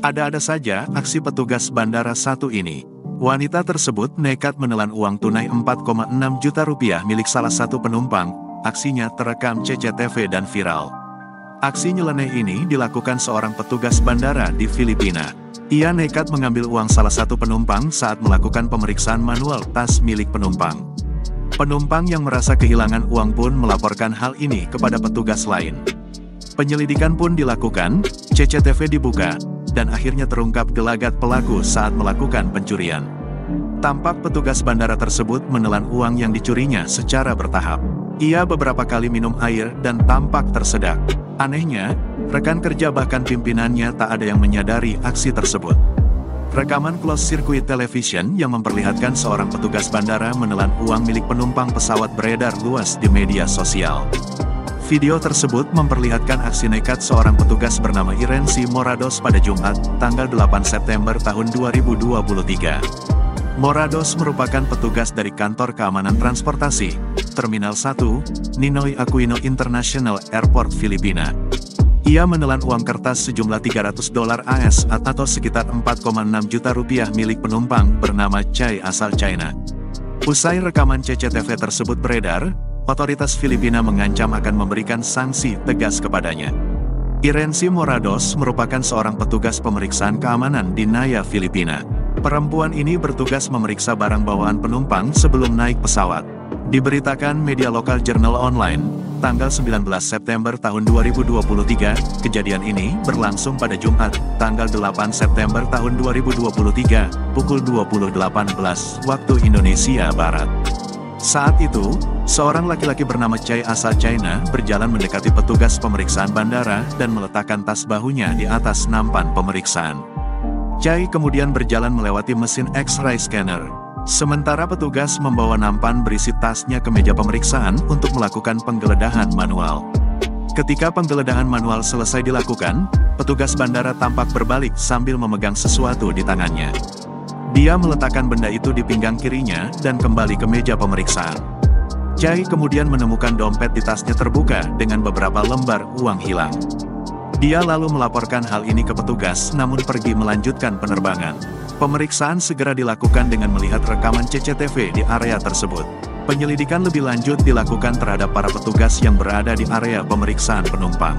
Ada-ada saja aksi petugas bandara satu ini. Wanita tersebut nekat menelan uang tunai 4,6 juta rupiah milik salah satu penumpang. Aksinya terekam CCTV dan viral. Aksi nyeleneh ini dilakukan seorang petugas bandara di Filipina. Ia nekat mengambil uang salah satu penumpang saat melakukan pemeriksaan manual tas milik penumpang. Penumpang yang merasa kehilangan uang pun melaporkan hal ini kepada petugas lain. Penyelidikan pun dilakukan, CCTV dibuka, dan akhirnya terungkap gelagat pelaku saat melakukan pencurian. Tampak petugas bandara tersebut menelan uang yang dicurinya secara bertahap. Ia beberapa kali minum air dan tampak tersedak. Anehnya, rekan kerja bahkan pimpinannya tak ada yang menyadari aksi tersebut. Rekaman close circuit television yang memperlihatkan seorang petugas bandara menelan uang milik penumpang pesawat beredar luas di media sosial. Video tersebut memperlihatkan aksi nekat seorang petugas bernama Irensi Morados pada Jumat, tanggal 8 September tahun 2023. Morados merupakan petugas dari kantor keamanan transportasi, Terminal 1, Ninoy Aquino International Airport, Filipina. Ia menelan uang kertas sejumlah 300 dolar AS atau sekitar 4,6 juta rupiah milik penumpang bernama Chai asal China. Usai rekaman CCTV tersebut beredar, otoritas Filipina mengancam akan memberikan sanksi tegas kepadanya. Irensi Morados merupakan seorang petugas pemeriksaan keamanan di Naya, Filipina. Perempuan ini bertugas memeriksa barang bawaan penumpang sebelum naik pesawat. Diberitakan media lokal Jurnal Online, tanggal 19 September tahun 2023, kejadian ini berlangsung pada Jumat, tanggal 8 September tahun 2023, pukul 20.18 waktu Indonesia Barat. Saat itu, seorang laki-laki bernama Chai asal China berjalan mendekati petugas pemeriksaan bandara dan meletakkan tas bahunya di atas nampan pemeriksaan. Chai kemudian berjalan melewati mesin X-ray scanner. Sementara petugas membawa nampan berisi tasnya ke meja pemeriksaan untuk melakukan penggeledahan manual. Ketika penggeledahan manual selesai dilakukan, petugas bandara tampak berbalik sambil memegang sesuatu di tangannya. Dia meletakkan benda itu di pinggang kirinya dan kembali ke meja pemeriksaan. Jai kemudian menemukan dompet di tasnya terbuka dengan beberapa lembar uang hilang. Dia lalu melaporkan hal ini ke petugas namun pergi melanjutkan penerbangan. Pemeriksaan segera dilakukan dengan melihat rekaman CCTV di area tersebut. Penyelidikan lebih lanjut dilakukan terhadap para petugas yang berada di area pemeriksaan penumpang.